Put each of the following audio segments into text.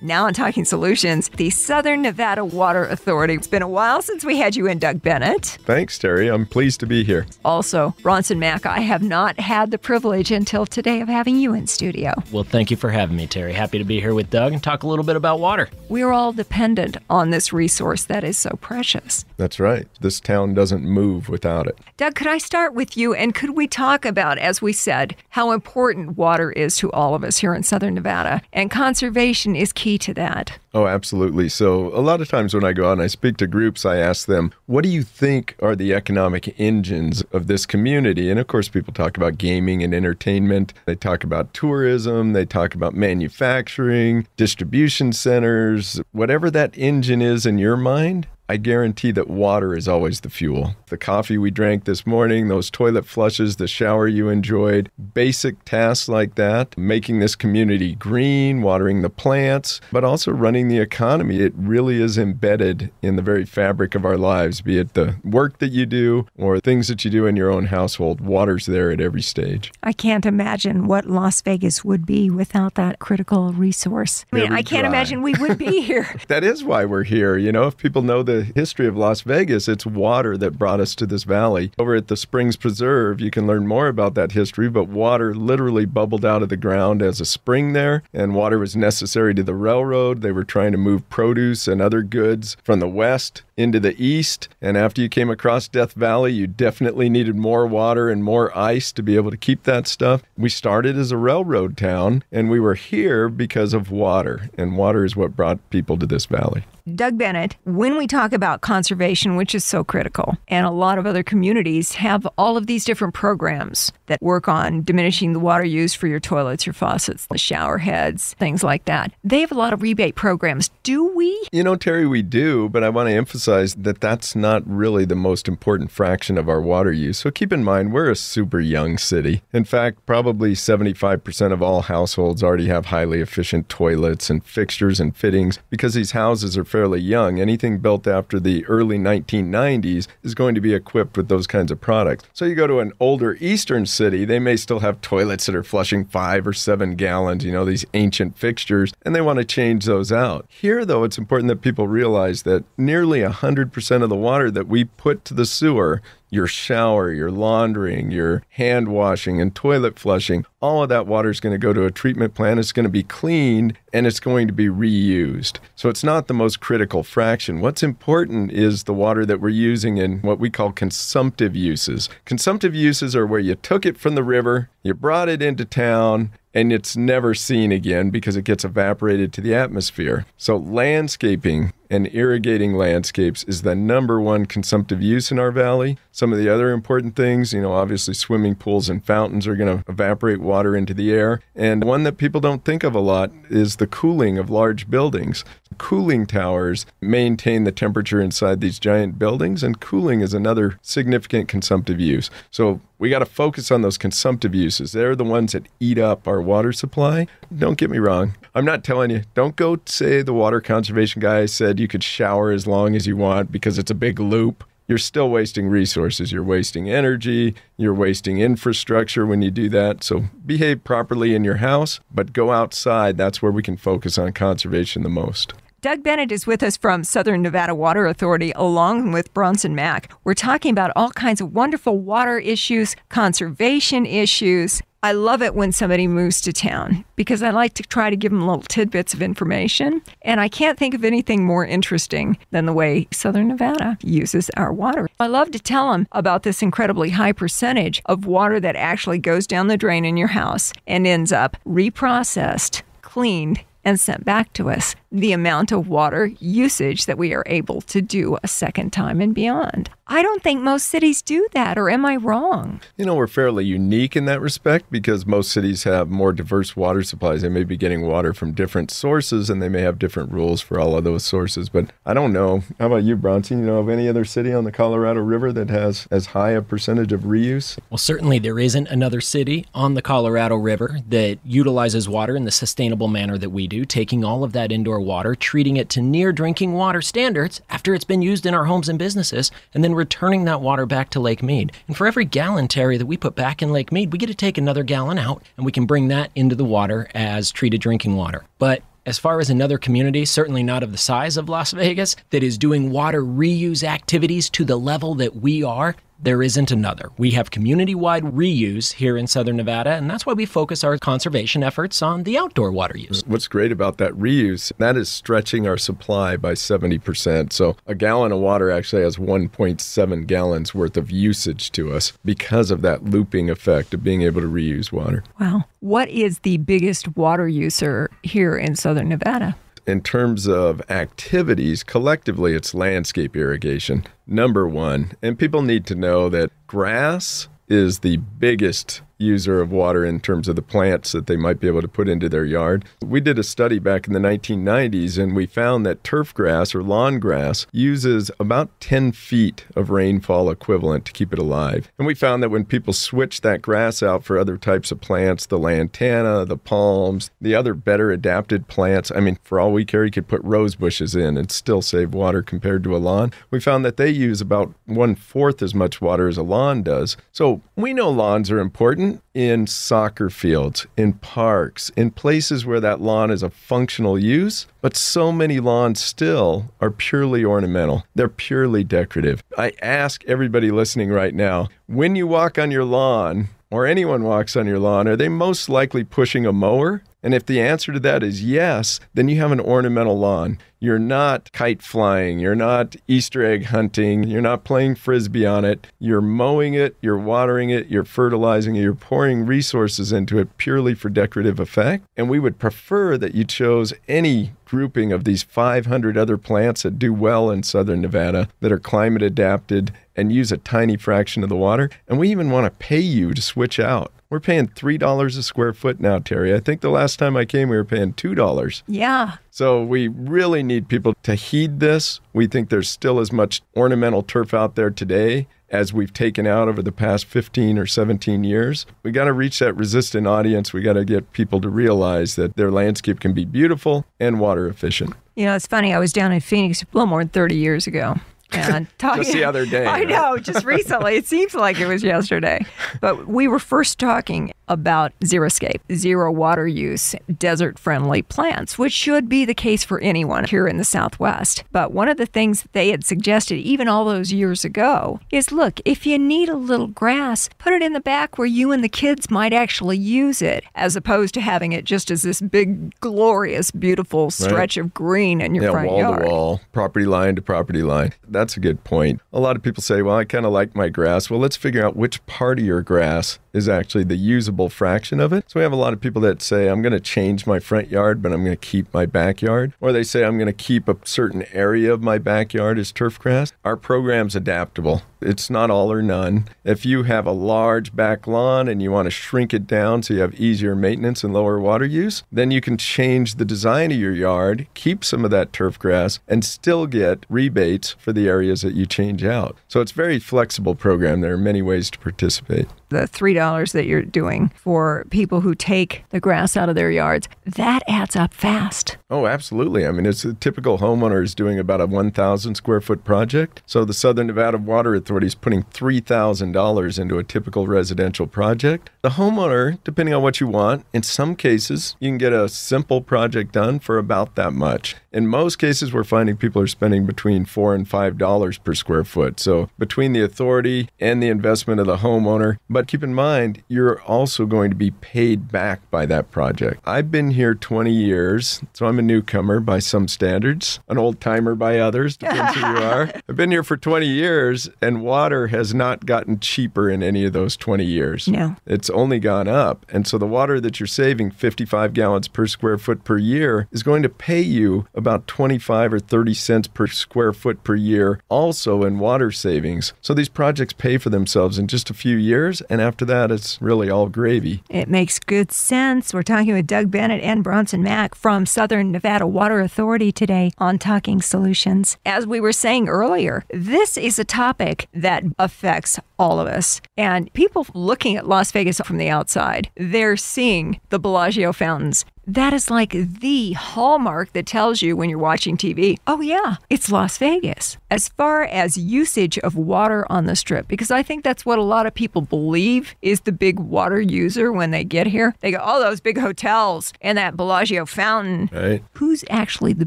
Now on Talking Solutions, the Southern Nevada Water Authority. It's been a while since we had you in, Doug Bennett. Thanks, Terrie. I'm pleased to be here. Also, Bronson Mack, I have not had the privilege until today of having you in studio. Well, thank you for having me, Terrie. Happy to be here with Doug and talk a little bit about water. We're all dependent on this resource that is so precious. That's right. This town doesn't move without it. Doug, could I start with you and could we talk about, as we said, how important water is to all of us here in Southern Nevada? And conservation is key to that. Oh, absolutely. So, a lot of times when I go out and I speak to groups, I ask them, What do you think are the economic engines of this community? And of course, people talk about gaming and entertainment. They talk about tourism. They talk about manufacturing, distribution centers, whatever that engine is in your mind. I guarantee that water is always the fuel. The coffee we drank this morning, those toilet flushes, the shower you enjoyed, basic tasks like that, making this community green, watering the plants, but also running the economy. It really is embedded in the very fabric of our lives, be it the work that you do or things that you do in your own household. Water's there at every stage. I can't imagine what Las Vegas would be without that critical resource. I mean, I can't dry. imagine we would be here. That is why we're here. You know, if people know the history of Las Vegas, it's water that brought us to this valley. Over at the Springs Preserve, you can learn more about that history, but water literally bubbled out of the ground as a spring there, and water was necessary to the railroad. They were trying to move produce and other goods from the west into the east. And after you came across Death Valley, you definitely needed more water and more ice to be able to keep that stuff. We started as a railroad town, and we were here because of water, and water is what brought people to this valley. Doug Bennett, when we talk about conservation, which is so critical, and a lot of other communities have all of these different programs that work on diminishing the water use for your toilets, your faucets, the shower heads, things like that. They have a lot of rebate programs. Do we? You know, Terrie, we do, but I want to emphasize that that's not really the most important fraction of our water use. So keep in mind, we're a super young city. In fact, probably 75% of all households already have highly efficient toilets and fixtures and fittings because these houses are fairly young. Anything built after the early 1990s is going to be equipped with those kinds of products. So you go to an older eastern city, they may still have toilets that are flushing five or seven gallons, you know, these ancient fixtures, and they want to change those out. Here, though, it's important that people realize that nearly 100% of the water that we put to the sewer your shower, your laundering, your hand washing, and toilet flushing, all of that water is going to go to a treatment plant. It's going to be cleaned and it's going to be reused. So it's not the most critical fraction. What's important is the water that we're using in what we call consumptive uses. Consumptive uses are where you took it from the river, you brought it into town, and it's never seen again because it gets evaporated to the atmosphere. So, landscaping and irrigating landscapes is the number one consumptive use in our valley. Some of the other important things, you know, obviously swimming pools and fountains are going to evaporate water into the air. And one that people don't think of a lot is the cooling of large buildings. Cooling towers maintain the temperature inside these giant buildings, and cooling is another significant consumptive use. So, we got to focus on those consumptive uses. They're the ones that eat up our water supply. Don't get me wrong. I'm not telling you, don't go say the water conservation guy said you could shower as long as you want because it's a big loop. You're still wasting resources. You're wasting energy. You're wasting infrastructure when you do that. So behave properly in your house, but go outside. That's where we can focus on conservation the most. Doug Bennett is with us from Southern Nevada Water Authority along with Bronson Mack. We're talking about all kinds of wonderful water issues, conservation issues. I love it when somebody moves to town because I like to try to give them little tidbits of information. And I can't think of anything more interesting than the way Southern Nevada uses our water. I love to tell them about this incredibly high percentage of water that actually goes down the drain in your house and ends up reprocessed, cleaned, and sent back to us. The amount of water usage that we are able to do a second time and beyond. I don't think most cities do that, or am I wrong? You know, we're fairly unique in that respect because most cities have more diverse water supplies. They may be getting water from different sources and they may have different rules for all of those sources. But I don't know. How about you, Bronson? You know of any other city on the Colorado River that has as high a percentage of reuse? Well, certainly there isn't another city on the Colorado River that utilizes water in the sustainable manner that we do, taking all of that indoor water, treating it to near drinking water standards after it's been used in our homes and businesses, and then returning that water back to Lake Mead. And for every gallon, Terrie, that we put back in Lake Mead, we get to take another gallon out and we can bring that into the water as treated drinking water. But as far as another community, certainly not of the size of Las Vegas, that is doing water reuse activities to the level that we are, there isn't another. We have community wide reuse here in Southern Nevada, and that's why we focus our conservation efforts on the outdoor water use. What's great about that reuse, that is stretching our supply by 70%. So a gallon of water actually has 1.7 gallons worth of usage to us because of that looping effect of being able to reuse water. Wow. What is the biggest water user here in Southern Nevada? In terms of activities, collectively, it's landscape irrigation, number one. And people need to know that grass is the biggest user of water in terms of the plants that they might be able to put into their yard. We did a study back in the 1990s and we found that turf grass or lawn grass uses about 10 feet of rainfall equivalent to keep it alive. And we found that when people switch that grass out for other types of plants, the lantana, the palms, the other better adapted plants, I mean, for all we care, you could put rose bushes in and still save water compared to a lawn. We found that they use about one fourth as much water as a lawn does. So we know lawns are important in soccer fields, in parks, in places where that lawn is a functional use, but so many lawns still are purely ornamental. They're purely decorative. I ask everybody listening right now when you walk on your lawn, or anyone walks on your lawn, are they most likely pushing a mower? And if the answer to that is yes, then you have an ornamental lawn. You're not kite flying, you're not Easter egg hunting, you're not playing frisbee on it. You're mowing it, you're watering it, you're fertilizing it, you're pouring resources into it purely for decorative effect. And we would prefer that you chose any grouping of these 500 other plants that do well in southern Nevada that are climate adapted and use a tiny fraction of the water. And we even want to pay you to switch out. We're paying $3 a square foot now, Terrie. I think the last time I came, we were paying $2. Yeah. So we really need people to heed this. We think there's still as much ornamental turf out there today as we've taken out over the past 15 or 17 years. We got to reach that resistant audience. We got to get people to realize that their landscape can be beautiful and water efficient. You know, it's funny. I was down in Phoenix a little more than 30 years ago. And talking, just the other day. I right? know, just recently. it seems like it was yesterday. But we were first talking about xeriscape, zero water use, desert friendly plants, which should be the case for anyone here in the Southwest. But one of the things they had suggested, even all those years ago, is look, if you need a little grass, put it in the back where you and the kids might actually use it, as opposed to having it just as this big, glorious, beautiful stretch right. of green in your yeah, front wall yard. to wall, property line to property line. That's a good point. A lot of people say, well, I kind of like my grass. Well, let's figure out which part of your grass is actually the usable fraction of it. So we have a lot of people that say, I'm going to change my front yard, but I'm going to keep my backyard. Or they say, I'm going to keep a certain area of my backyard as turf grass. Our program's adaptable. It's not all or none. If you have a large back lawn and you want to shrink it down so you have easier maintenance and lower water use, then you can change the design of your yard, keep some of that turf grass, and still get rebates for the areas that you change out. So it's a very flexible program. There are many ways to participate the $3 that you're doing for people who take the grass out of their yards, that adds up fast. Oh, absolutely. I mean, it's a typical homeowner is doing about a 1,000 square foot project. So the Southern Nevada Water Authority is putting $3,000 into a typical residential project. The homeowner, depending on what you want, in some cases, you can get a simple project done for about that much. In most cases, we're finding people are spending between four and five dollars per square foot. So between the authority and the investment of the homeowner, but keep in mind, you're also going to be paid back by that project. I've been here 20 years, so I'm a newcomer by some standards, an old timer by others, depends who you are. I've been here for 20 years, and water has not gotten cheaper in any of those 20 years. No. It's only gone up. And so the water that you're saving, 55 gallons per square foot per year, is going to pay you about 25 or 30 cents per square foot per year, also in water savings. So these projects pay for themselves in just a few years, and after that, it's really all gravy. It makes good sense. We're talking with Doug Bennett and Bronson Mack from Southern Nevada Water Authority today on Talking Solutions. As we were saying earlier, this is a topic that affects all of us. And people looking at Las Vegas from the outside, they're seeing the Bellagio fountains that is like the hallmark that tells you when you're watching TV, oh, yeah, it's Las Vegas. As far as usage of water on the strip, because I think that's what a lot of people believe is the big water user when they get here. They go, oh, those big hotels and that Bellagio fountain. Right. Who's actually the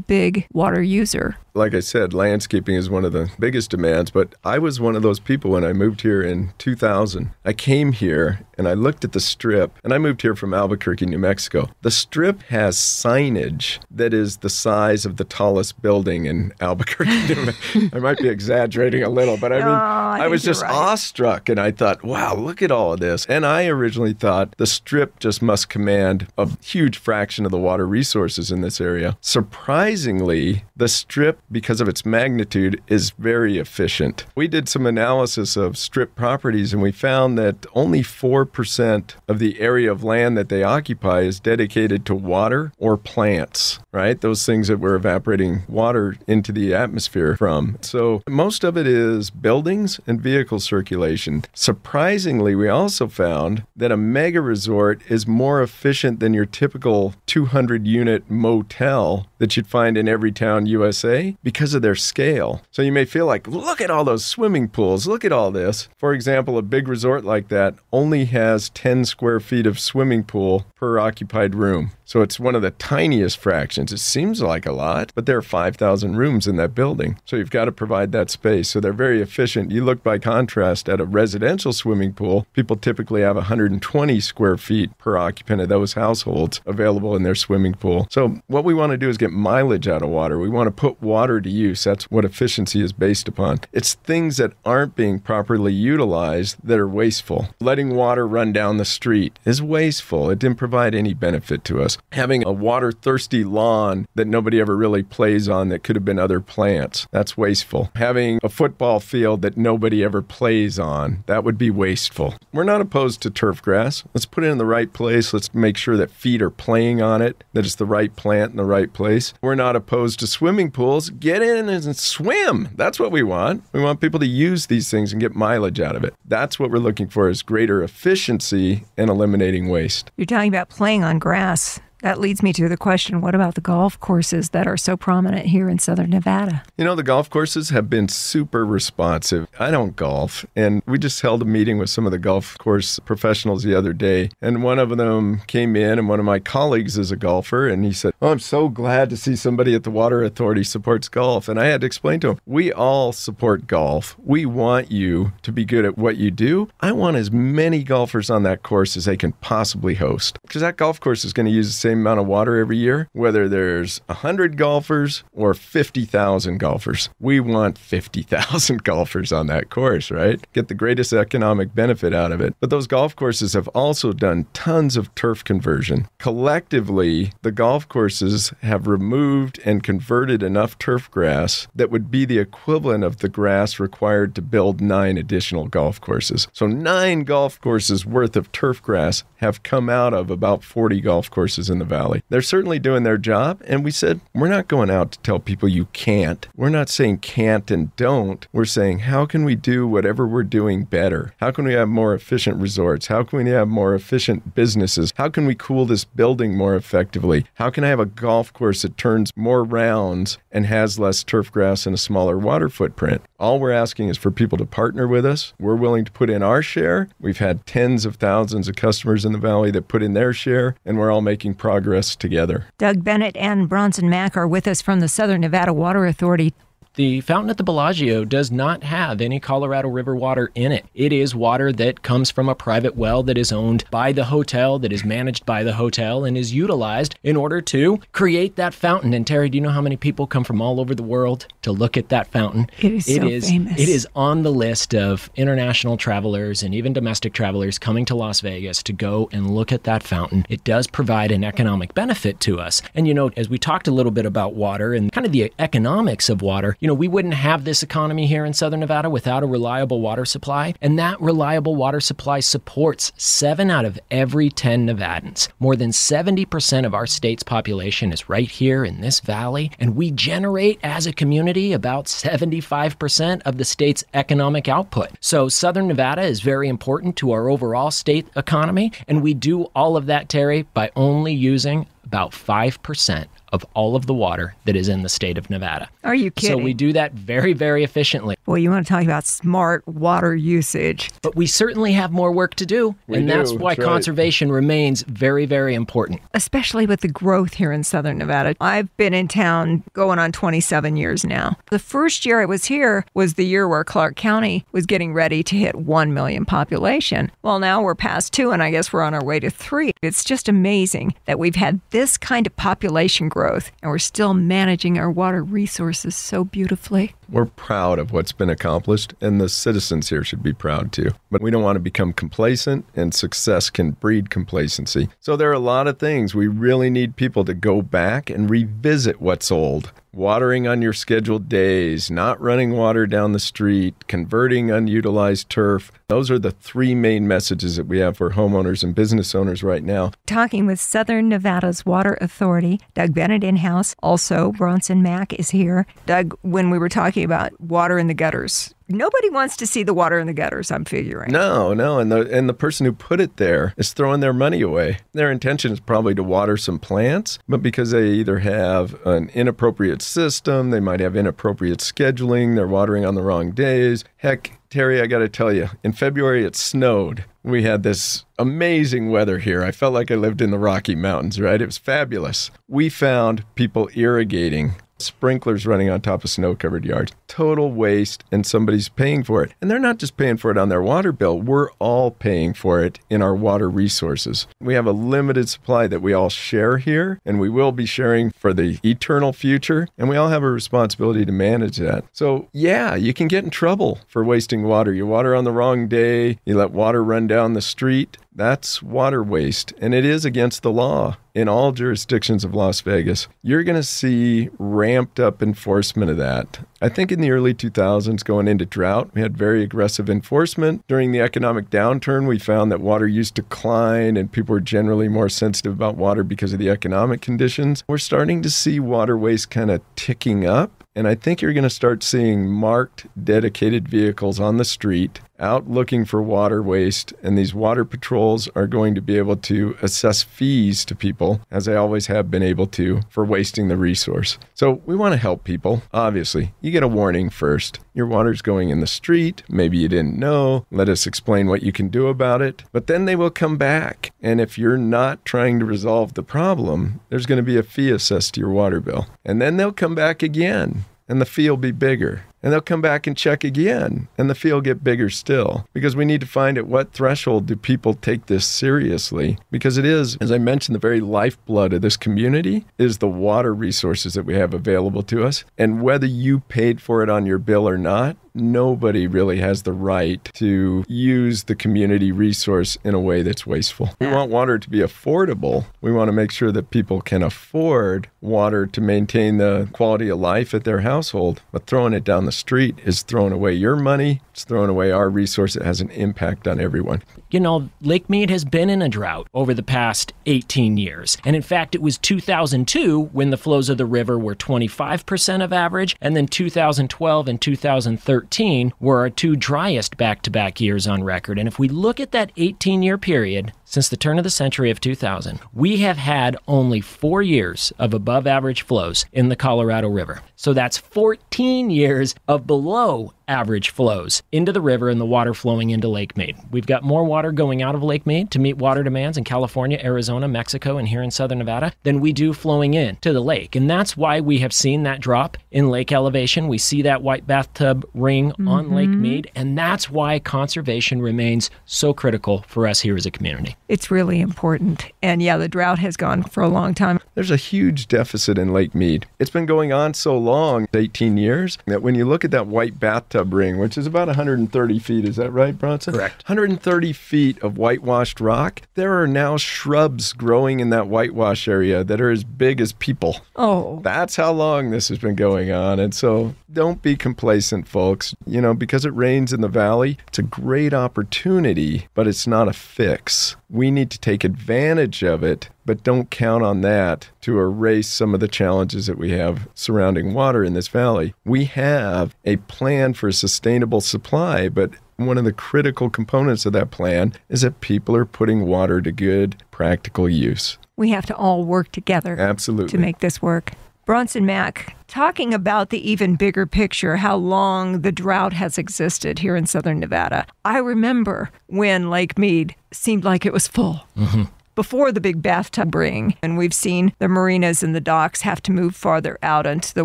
big water user? like I said, landscaping is one of the biggest demands, but I was one of those people when I moved here in 2000. I came here and I looked at the strip, and I moved here from Albuquerque, New Mexico. The strip has signage that is the size of the tallest building in Albuquerque. I might be exaggerating a little, but I mean, I I, was just right. awestruck and I thought, wow, look at all of this. And I originally thought the strip just must command a huge fraction of the water resources in this area. Surprisingly, the strip, because of its magnitude, is very efficient. We did some analysis of strip properties and we found that only 4% of the area of land that they occupy is dedicated to water or plants, right? Those things that we're evaporating water into the atmosphere from. So most of it is buildings and vehicle circulation. Surprisingly, we also found that a mega resort is more efficient than your typical 200 unit motel that you'd find in every town USA because of their scale. So you may feel like, look at all those swimming pools, look at all this. For example, a big resort like that only has 10 square feet of swimming pool per occupied room. So it's one of the tiniest fractions. It seems like a lot, but there are 5,000 rooms in that building. So you've got to provide that space. So they're very efficient. You look by contrast at a residential swimming pool, people typically have 120 square feet per occupant of those households available in their swimming pool. So what we want to do is get mileage out of water. We want to put water to use. That's what efficiency is based upon. It's things that aren't being properly utilized that are wasteful. Letting water run down the street is wasteful. It didn't provide any benefit to us. Having a water thirsty lawn that nobody ever really plays on that could have been other plants, that's wasteful. Having a football field that nobody ever plays on, that would be wasteful. We're not opposed to turf grass. Let's put it in the right place. Let's make sure that feet are playing on it, that it's the right plant in the right place. We're not opposed to swimming pools. Get in and swim. That's what we want. We want people to use these things and get mileage out of it. That's what we're looking for is greater efficiency and eliminating waste. You're talking about playing on grass. That leads me to the question what about the golf courses that are so prominent here in southern Nevada? You know, the golf courses have been super responsive. I don't golf, and we just held a meeting with some of the golf course professionals the other day, and one of them came in, and one of my colleagues is a golfer, and he said, Oh, I'm so glad to see somebody at the Water Authority supports golf. And I had to explain to him, We all support golf. We want you to be good at what you do. I want as many golfers on that course as they can possibly host, because that golf course is going to use the same amount of water every year, whether there's 100 golfers or 50,000 golfers. We want 50,000 golfers on that course, right? Get the greatest economic benefit out of it. But those golf courses have also done tons of turf conversion. Collectively, the golf courses have removed and converted enough turf grass that would be the equivalent of the grass required to build nine additional golf courses. So, nine golf courses worth of turf grass have come out of about 40 golf courses in the valley. They're certainly doing their job. And we said, we're not going out to tell people you can't. We're not saying can't and don't. We're saying, how can we do whatever we're doing better? How can we have more efficient resorts? How can we have more efficient businesses? How can we cool this building more effectively? How can I have a golf course that turns more rounds and has less turf grass and a smaller water footprint? All we're asking is for people to partner with us. We're willing to put in our share. We've had tens of thousands of customers in the valley that put in their share, and we're all making progress together. Doug Bennett and Bronson Mack are with us from the Southern Nevada Water Authority. The fountain at the Bellagio does not have any Colorado River water in it. It is water that comes from a private well that is owned by the hotel, that is managed by the hotel, and is utilized in order to create that fountain. And Terrie, do you know how many people come from all over the world to look at that fountain? It is so famous. It is on the list of international travelers and even domestic travelers coming to Las Vegas to go and look at that fountain. It does provide an economic benefit to us. And you know, as we talked a little bit about water and kind of the economics of water, you know, we wouldn't have this economy here in Southern Nevada without a reliable water supply. And that reliable water supply supports seven out of every 10 Nevadans. More than 70% of our state's population is right here in this valley. And we generate as a community about 75% of the state's economic output. So Southern Nevada is very important to our overall state economy. And we do all of that, Terrie, by only using about 5% of all of the water that is in the state of Nevada. Are you kidding? So we do that very, very efficiently. Well, you want to talk about smart water usage. But we certainly have more work to do. We and that's why that's right. conservation remains very, very important. especially with the growth here in southern Nevada. I've been in town going on 27 years now. The first year I was here was the year where Clark County was getting ready to hit 1 million population. Well, now we're past 2 and I guess we're on our way to 3. It's just amazing that we've had this kind of population growth and we're still managing our water resources so beautifully. We're proud of what's been accomplished, and the citizens here should be proud too. But we don't want to become complacent, and success can breed complacency. So there are a lot of things we really need people to go back and revisit what's old. Watering on your scheduled days, not running water down the street, converting unutilized turf. Those are the three main messages that we have for homeowners and business owners right now. Talking with Southern Nevada's Water Authority, Doug Bennett in house. Also, Bronson Mack is here. Doug, when we were talking about water in the gutters, nobody wants to see the water in the gutters, I'm figuring. No, no, and the and the person who put it there is throwing their money away. Their intention is probably to water some plants, but because they either have an inappropriate system, they might have inappropriate scheduling, they're watering on the wrong days. Heck, Terrie, I got to tell you, in February it snowed. We had this amazing weather here. I felt like I lived in the Rocky Mountains, right? It was fabulous. We found people irrigating sprinklers running on top of snow covered yards. Total waste, and somebody's paying for it. And they're not just paying for it on their water bill, we're all paying for it in our water resources. We have a limited supply that we all share here, and we will be sharing for the eternal future, and we all have a responsibility to manage that. So, yeah, you can get in trouble for wasting water. You water on the wrong day, you let water run down the street. That's water waste, and it is against the law in all jurisdictions of Las Vegas. You're going to see ramped up enforcement of that. I think in the early 2000s, going into drought, we had very aggressive enforcement. During the economic downturn, we found that water use declined and people were generally more sensitive about water because of the economic conditions. We're starting to see water waste kind of ticking up. And I think you're going to start seeing marked, dedicated vehicles on the street out looking for water waste. And these water patrols are going to be able to assess fees to people, as they always have been able to, for wasting the resource. So we want to help people. Obviously, you get a warning first. Your water's going in the street. Maybe you didn't know. Let us explain what you can do about it. But then they will come back. And if you're not trying to resolve the problem, there's going to be a fee assessed to your water bill. And then they'll come back again and the field be bigger. And they'll come back and check again, and the field get bigger still. Because we need to find at what threshold do people take this seriously? Because it is, as I mentioned, the very lifeblood of this community is the water resources that we have available to us. And whether you paid for it on your bill or not, nobody really has the right to use the community resource in a way that's wasteful. We want water to be affordable. We want to make sure that people can afford water to maintain the quality of life at their household. But throwing it down the street is throwing away your money, it's throwing away our resource. It has an impact on everyone. You know, Lake Mead has been in a drought over the past 18 years. And in fact, it was 2002 when the flows of the river were 25% of average, and then 2012 and 2013 were our two driest back to back years on record. And if we look at that 18 year period, since the turn of the century of 2000, we have had only four years of above average flows in the Colorado River. So that's 14 years of below average flows into the river and the water flowing into Lake Mead. We've got more water going out of Lake Mead to meet water demands in California, Arizona, Mexico, and here in southern Nevada than we do flowing in to the lake. And that's why we have seen that drop in lake elevation. We see that white bathtub ring on mm-hmm. Lake Mead. And that's why conservation remains so critical for us here as a community. It's really important. And yeah, the drought has gone for a long time. There's a huge deficit in Lake Mead. It's been going on so long, 18 years, that when you look at that white bathtub ring, which is about 130 feet, is that right, Bronson? Correct. 130 feet of whitewashed rock. There are now shrubs growing in that whitewash area that are as big as people. Oh, That's how long this has been going on. And so don't be complacent, folks. You know, because it rains in the valley, it's a great opportunity, but it's not a fix. We need to take advantage of it, but don't count on that to erase some of the challenges that we have surrounding water in this valley. We have a plan for a sustainable supply, but one of the critical components of that plan is that people are putting water to good, practical use. we have to all work together Absolutely. to make this work. Bronson Mack, talking about the even bigger picture, how long the drought has existed here in southern Nevada. I remember when Lake Mead seemed like it was full. Mm-hmm. Before the big bathtub ring, and we've seen the marinas and the docks have to move farther out into the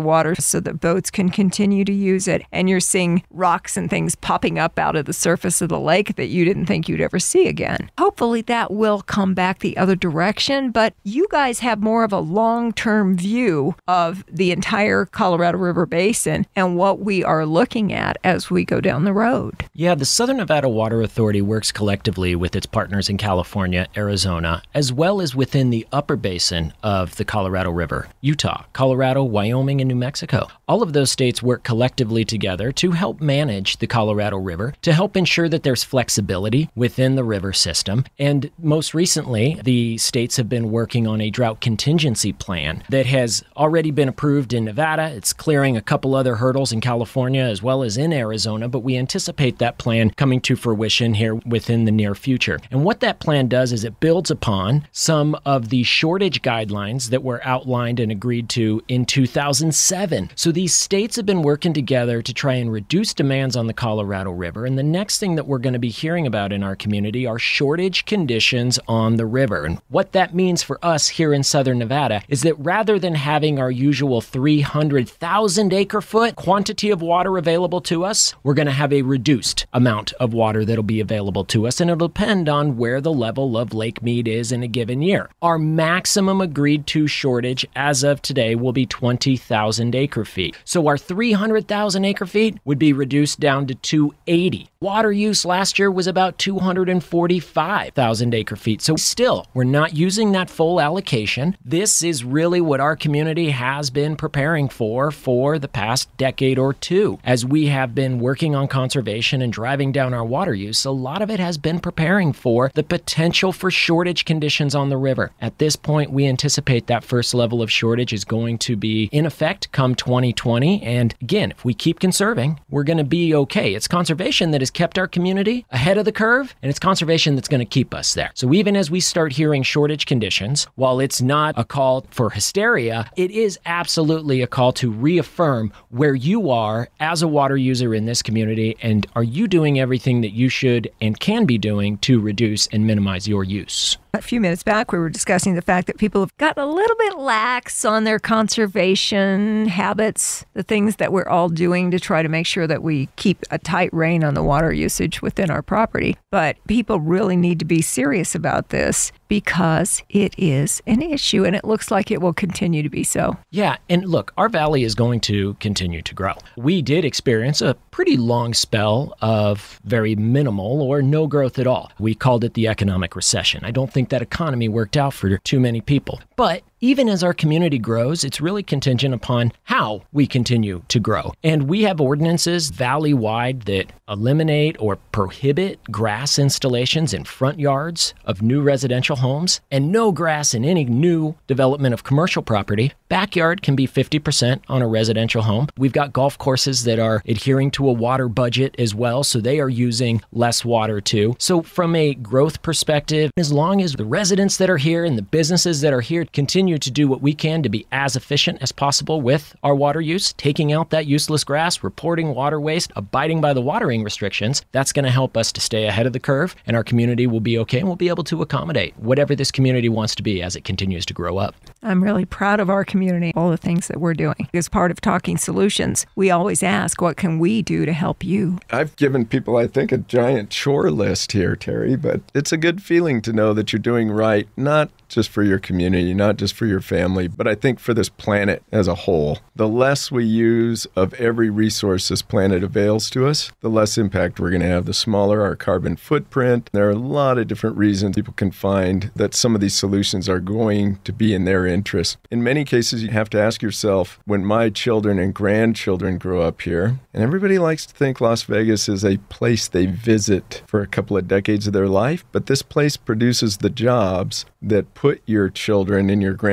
water so that boats can continue to use it. And you're seeing rocks and things popping up out of the surface of the lake that you didn't think you'd ever see again. Hopefully, that will come back the other direction, but you guys have more of a long term view of the entire Colorado River Basin and what we are looking at as we go down the road. Yeah, the Southern Nevada Water Authority works collectively with its partners in California, Arizona, as well as within the upper basin of the Colorado River Utah, Colorado, Wyoming, and New Mexico. All of those states work collectively together to help manage the Colorado River, to help ensure that there's flexibility within the river system. And most recently, the states have been working on a drought contingency plan that has already been approved in Nevada. It's clearing a couple other hurdles in California as well as in Arizona, but we anticipate that plan coming to fruition here within the near future. And what that plan does is it builds upon some of the shortage guidelines that were outlined and agreed to in 2007. So these states have been working together to try and reduce demands on the Colorado River. And the next thing that we're going to be hearing about in our community are shortage conditions on the river. And what that means for us here in southern Nevada is that rather than having our usual 300,000 acre foot quantity of water available to us, we're going to have a reduced amount of water that'll be available to us. And it'll depend on where the level of Lake Mead is in a given year. Our maximum agreed to shortage as of today will be 20,000 acre feet. So our 300,000 acre feet would be reduced down to 280. Water use last year was about 245,000 acre feet. So still, we're not using that full allocation. This is really what our community has been preparing for for the past decade or two. As we have been working on conservation and driving down our water use, a lot of it has been preparing for the potential for shortage conditions on the river. At this point, we anticipate that first level of shortage is going to be in effect come 2020. And again, if we keep conserving, we're going to be okay. It's conservation that has kept our community ahead of the curve, and it's conservation that's going to keep us there. So even as we start hearing shortage conditions, while it's not a call for hysteria, it is absolutely a call to reaffirm where you are as a water user in this community and are you doing everything that you should and can be doing to reduce and minimize your use. A few minutes back, we were discussing the fact that people have gotten a little bit lax on their conservation habits, the things that we're all doing to try to make sure that we keep a tight rein on the water usage within our property. But people really need to be serious about this because it is an issue and it looks like it will continue to be so. Yeah, and look, our valley is going to continue to grow. We did experience a pretty long spell of very minimal or no growth at all. We called it the economic recession. I don't think that economy worked out for too many people. But even as our community grows, it's really contingent upon how we continue to grow. And we have ordinances valley wide that eliminate or prohibit grass installations in front yards of new residential homes and no grass in any new development of commercial property. Backyard can be 50% on a residential home. We've got golf courses that are adhering to a water budget as well, so they are using less water too. So, from a growth perspective, as long as the residents that are here and the businesses that are here continue to do what we can to be as efficient as possible with our water use, taking out that useless grass, reporting water waste, abiding by the watering restrictions, that's going to help us to stay ahead of the curve and our community will be okay and we'll be able to accommodate whatever this community wants to be as it continues to grow up. I'm really proud of our community, all the things that we're doing. As part of Talking Solutions, we always ask, what can we do to help you? I've given people, I think, a giant chore list here, Terrie, but it's a good feeling to know that you're doing right, not just for your community, not just for your family, but I think for this planet as a whole. The less we use of every resource this planet avails to us, the less impact we're going to have, the smaller our carbon footprint. There are a lot of different reasons people can find that some of these solutions are going to be in their interest. In many cases, you have to ask yourself when my children and grandchildren grow up here, and everybody likes to think Las Vegas is a place they visit for a couple of decades of their life, but this place produces the jobs that put your children and your grandchildren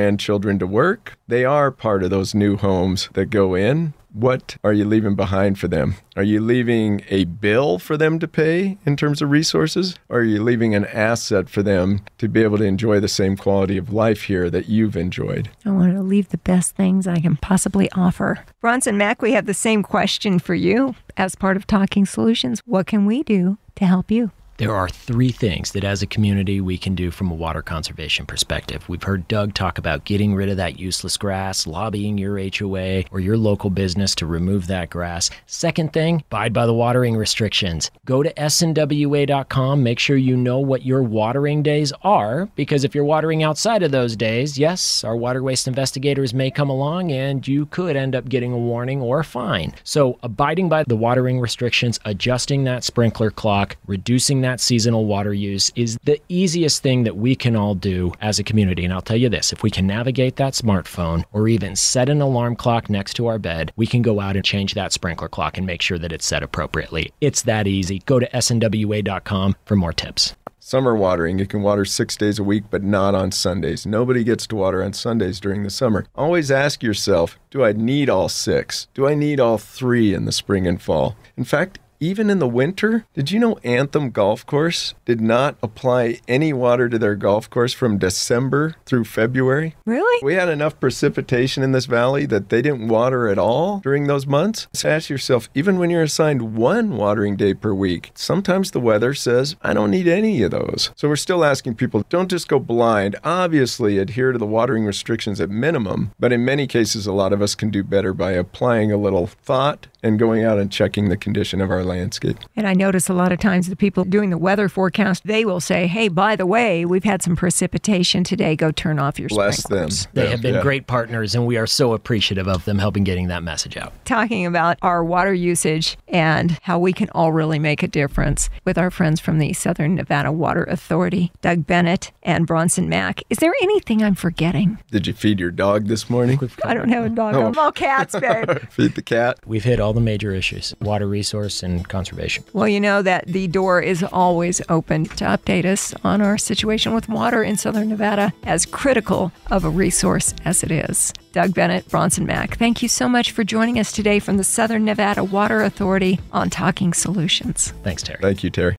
to work. They are part of those new homes that go in what are you leaving behind for them? Are you leaving a bill for them to pay in terms of resources? Or are you leaving an asset for them to be able to enjoy the same quality of life here that you've enjoyed? I want to leave the best things I can possibly offer. Bronson Mack, we have the same question for you. As part of Talking Solutions, what can we do to help you? There are three things that as a community we can do from a water conservation perspective. We've heard Doug talk about getting rid of that useless grass, lobbying your HOA or your local business to remove that grass. Second thing, abide by the watering restrictions. Go to snwa.com, make sure you know what your watering days are, because if you're watering outside of those days, yes, our water waste investigators may come along and you could end up getting a warning or a fine. So, abiding by the watering restrictions, adjusting that sprinkler clock, reducing that seasonal water use is the easiest thing that we can all do as a community. And I'll tell you this if we can navigate that smartphone or even set an alarm clock next to our bed, we can go out and change that sprinkler clock and make sure that it's set appropriately. It's that easy. Go to snwa.com for more tips. Summer watering, you can water six days a week, but not on Sundays. Nobody gets to water on Sundays during the summer. Always ask yourself do I need all six? Do I need all three in the spring and fall? In fact, even in the winter, did you know Anthem Golf Course did not apply any water to their golf course from December through February? Really? We had enough precipitation in this valley that they didn't water at all during those months. So ask yourself, even when you're assigned one watering day per week, sometimes the weather says, I don't need any of those. So we're still asking people, don't just go blind. Obviously, adhere to the watering restrictions at minimum, but in many cases, a lot of us can do better by applying a little thought and going out and checking the condition of our landscape. And I notice a lot of times the people doing the weather forecast, they will say, hey, by the way, we've had some precipitation today. Go turn off your Bless sprinklers. them. They Yeah, have been yeah. great partners, and we are so appreciative of them helping getting that message out. Talking about our water usage and how we can all really make a difference with our friends from the Southern Nevada Water Authority, Doug Bennett and Bronson Mack. Is there anything I'm forgetting? Did you feed your dog this morning? I don't have a dog. Oh. I'm all cats, babe. Feed the cat? We've hit all the major issues water resource and conservation. Well, you know that the door is always open to update us on our situation with water in Southern Nevada, as critical of a resource as it is. Doug Bennett, Bronson Mack, thank you so much for joining us today from the Southern Nevada Water Authority on Talking Solutions. Thanks, Terrie. Thank you, Terrie.